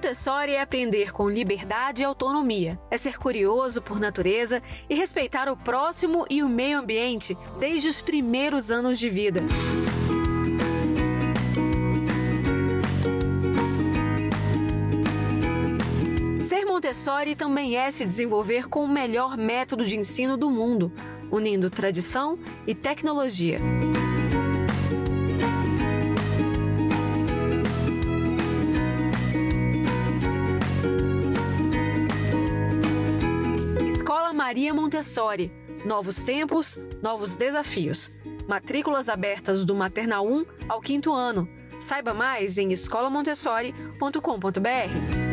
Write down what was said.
Montessori é aprender com liberdade e autonomia, é ser curioso por natureza e respeitar o próximo e o meio ambiente desde os primeiros anos de vida. Ser Montessori também é se desenvolver com o melhor método de ensino do mundo, unindo tradição e tecnologia. Maria Montessori. Novos tempos, novos desafios. Matrículas abertas do maternal 1 ao quinto ano. Saiba mais em escolamontessori.com.br.